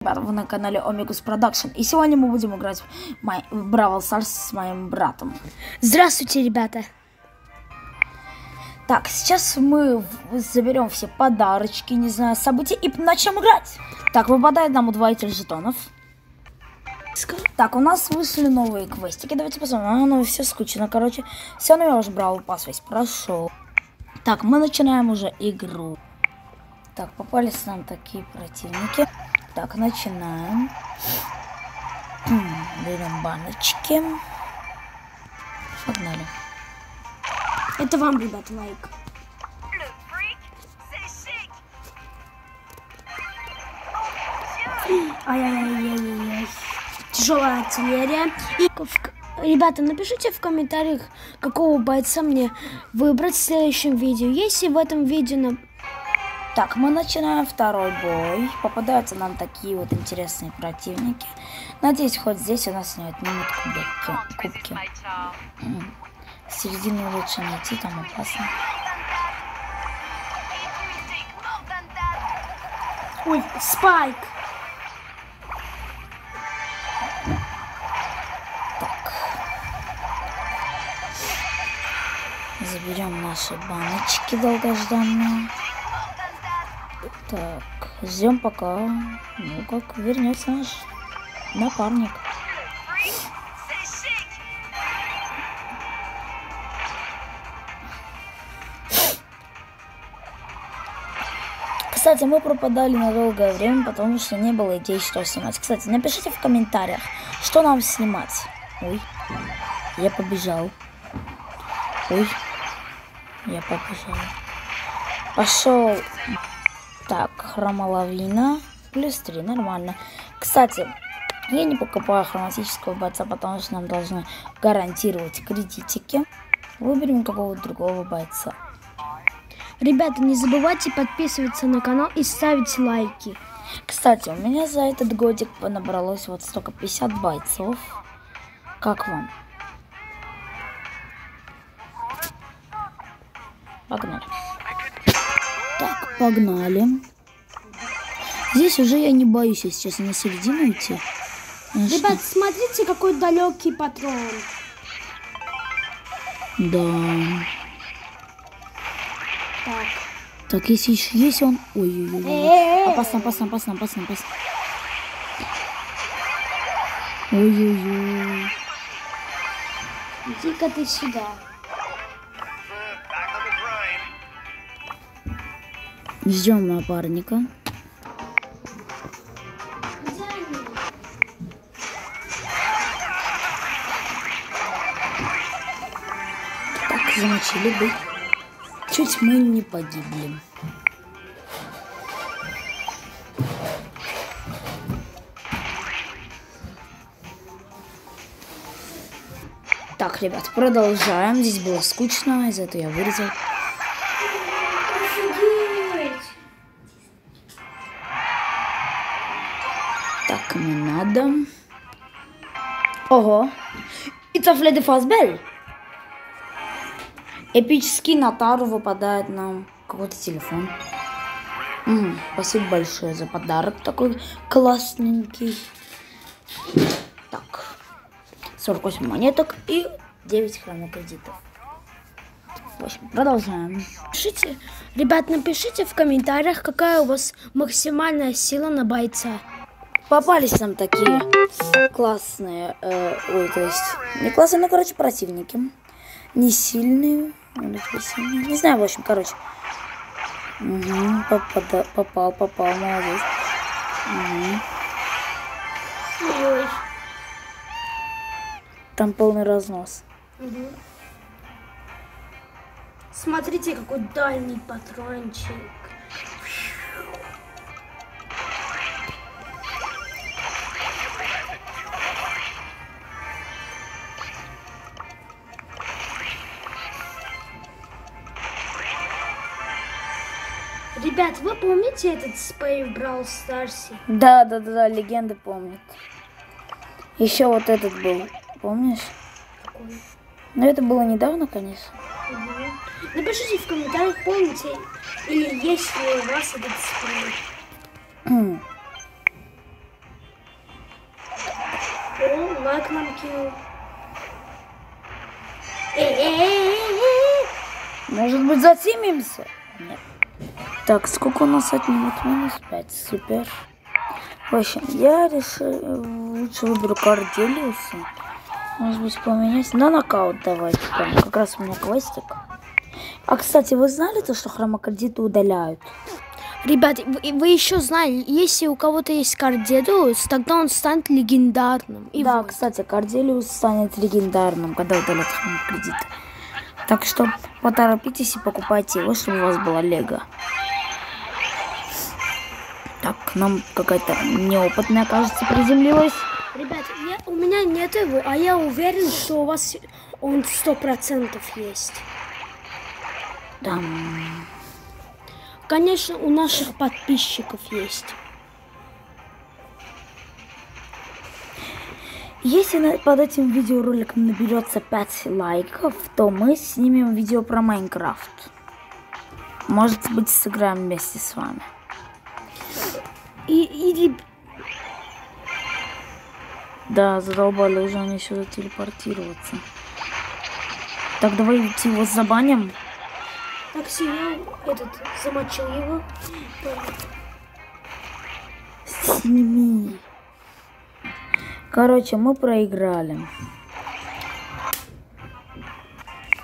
Ребята, вы на канале Omegus Production. И сегодня мы будем играть в Brawl Stars с моим братом. Здравствуйте, ребята. Так, сейчас мы заберем все подарочки, не знаю, события и начнем играть. Так, выпадает нам удвоитель жетонов. Так, у нас вышли новые квестики. Давайте посмотрим. А, ну, все скучно, короче. Все, ну я уже Brawl Pass весь прошел. Так, мы начинаем уже игру. Так, попались нам такие противники. Так, начинаем. Берем баночки. Погнали. Это вам, ребят, лайк. Ай-яй-яй-яй-яй. Тяжелая артиллерия. И, ребята, напишите в комментариях, какого бойца мне выбрать в следующем видео. Если в этом видео так, мы начинаем второй бой. Попадаются нам такие вот интересные противники. Надеюсь, хоть здесь у нас не отнимут кубки. кубки. Середину лучше найти, там опасно. Ой, спайк! Так. Заберем наши баночки долгожданные. Так, ждем пока, ну как вернется наш напарник. Кстати, мы пропадали на долгое время, потому что не было идей, что снимать. Кстати, напишите в комментариях, что нам снимать. Ой, я побежал. Ой, я побежал. Пошел так, хромолавина. Плюс 3, нормально. Кстати, я не покупаю хроматического бойца, потому что нам должны гарантировать кредитики. Выберем какого-то другого бойца. Ребята, не забывайте подписываться на канал и ставить лайки. Кстати, у меня за этот годик набралось вот столько 50 бойцов. Как вам? Погнали. Погнали. Здесь уже я не боюсь, если честно, на середину идти. Ребят, смотрите, какой далекий патрон. Да. Так. Так, если еще есть он... Ой-ой-ой. Опасно, опасно, опасно, опасно, опасно. Ой-ой-ой. Иди-ка ты сюда. Ждем напарника. Так, замочили бы. Чуть мы не погибли. Так, ребят, продолжаем. Здесь было скучно, из-за этого я вырезал. Не надо. Ого. Это Фредди Фазбель. Эпический Натару выпадает нам какой-то телефон. М -м, спасибо большое за подарок такой классненький. Так. 48 монеток и 9 хронокредитов. В общем, продолжаем. Пишите, ребят, напишите в комментариях, какая у вас максимальная сила на бойца. Попались нам такие классные, э, ой, то есть, не классные, но, короче, противники. Не сильные, сильные. не знаю, в общем, короче. Угу, попада, попал, попал, молодец. Угу. Там полный разнос. Угу. Смотрите, какой дальний патрончик. Ребят, вы помните этот спей в Brawl Старсе? Да, да, да, да, легенды помнят. Еще вот этот был, помнишь? Какой? Но это было недавно, конечно. Угу. Напишите в комментариях, помните, или есть ли у вас этот спрей. лайк нам кинул. Эй-эй-эй-эй-эй. Может быть, затимимся? Нет. Так, сколько у нас отнимут? Минус 5. Супер. В общем, я решил... Лучше выберу Корделиуса. Может быть, поменять на нокаут давайте. Там как раз у меня квестик. А, кстати, вы знали то, что хромокредиты удаляют? Ребят, вы, вы еще знали, если у кого-то есть кардедус, тогда он станет легендарным. И да, вот. кстати, Корделиус станет легендарным, когда удалят хромокредиты. Так что поторопитесь и покупайте его, чтобы у вас была лего. Так, нам какая-то неопытная, кажется, приземлилась. Ребят, я, у меня нет его, а я уверен, что у вас он сто процентов есть. Там... Конечно, у наших подписчиков есть. Если под этим видеороликом наберется 5 лайков, то мы снимем видео про Майнкрафт. Может быть, сыграем вместе с вами. И, и реб- Да, задолбали уже они сюда телепортироваться. Так, давайте его забаним. так сидел, этот, замочил его. Сними. Короче, мы проиграли.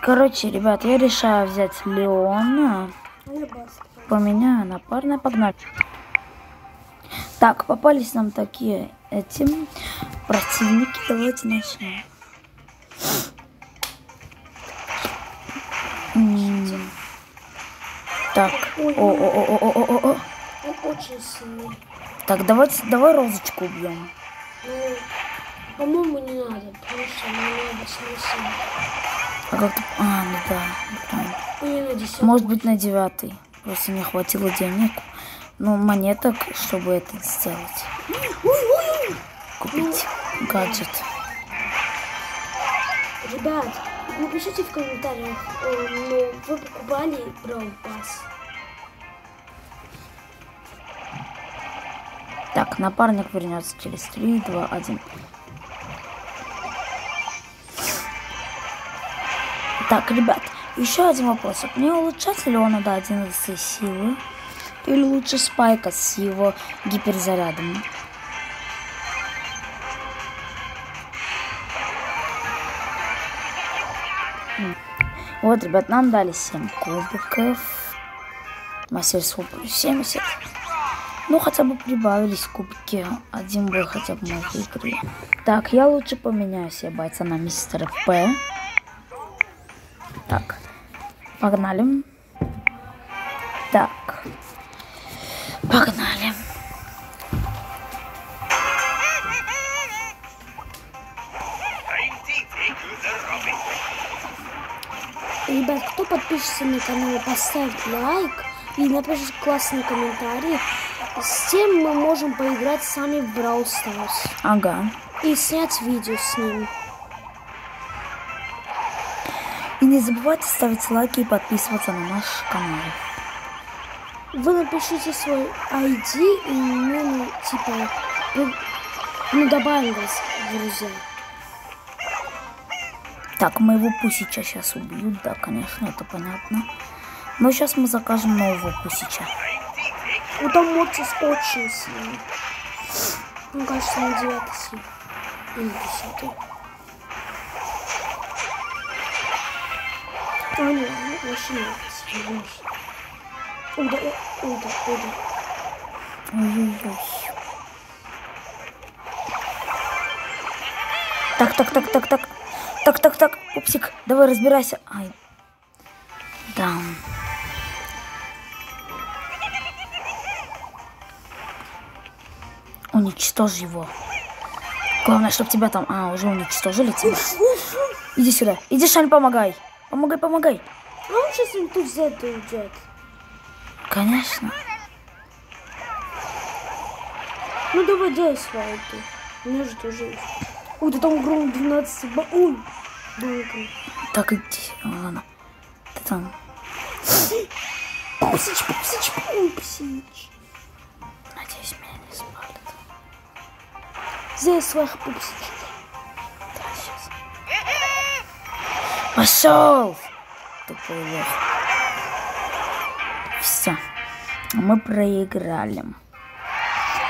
Короче, ребят, я решаю взять Леона. Поменяю на парное. Погнали. Так, попались нам такие эти противники. Давайте начнем. Так, о-о-о-о-о-о-о. Он очень сильный. Так, давайте, давай розочку убьем. Ну, по-моему, не надо, потому что мне надо смысл. А как ты... А, ну да, правильно. Ну, не. Может быть на девятый. Просто не хватило денег. Ну, монеток, чтобы это сделать. Купить гаджет. Ребят, напишите в комментариях, э, ну, вы покупали Brawl Pass. Так, напарник вернется через 3, 2, 1. Так, ребят, еще один вопрос. Мне улучшать ли он до 11 силы? Или лучше Спайка с его гиперзарядом? Вот, ребят, нам дали 7 кубиков. Мастерство плюс 70. Ну, хотя бы прибавились кубки. Один бой хотя бы мы выиграли. Так, я лучше поменяю себе бойца на мистера П. Так, погнали. Ребят, кто подпишется на канал, поставит лайк и напишет классный комментарий. С тем мы можем поиграть сами в Brawl Stars Ага. и снять видео с ним. И не забывайте ставить лайки и подписываться на наш канал. Вы напишите свой ID и мы, ну, типа, ну, добавим вас друзья. Так, моего пусича сейчас убьют, да, конечно, это понятно. Но сейчас мы закажем нового пусича. Вот там Мортис очень сильный. Мне кажется, на девятой силе. Или десятой. А, нет, ну, вообще нет. сильный. Ой, да, ой, ой, да, ой, да. Ой-ой-ой. Так, так, так, так, так. Так, так, так. Пупсик, давай разбирайся. Ай. Да. Уничтожь его. Главное, чтобы тебя там... А, уже уничтожили тебя. Иди сюда. Иди, Шань, помогай. Помогай, помогай. А он сейчас им тут за это уйдет. Конечно. Ну давай, дай свою меня же тоже есть. Ой, да там гром 12 ба... Ой. Так, иди. Ладно. Ты там... Пупсич, пупсич, пупсич. Надеюсь, меня не спалят. За своих пупсичей. Пошел! Такой лох. Все. Мы проиграли.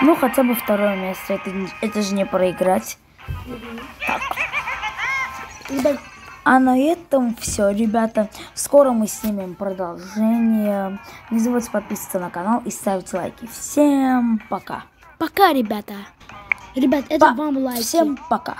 Ну, хотя бы второе место. Это, это же не проиграть. Так. А на этом все, ребята. Скоро мы снимем продолжение. Не забудьте подписываться на канал и ставить лайки. Всем пока. пока, ребята. Ребят, это Па- вам лайки. Всем пока.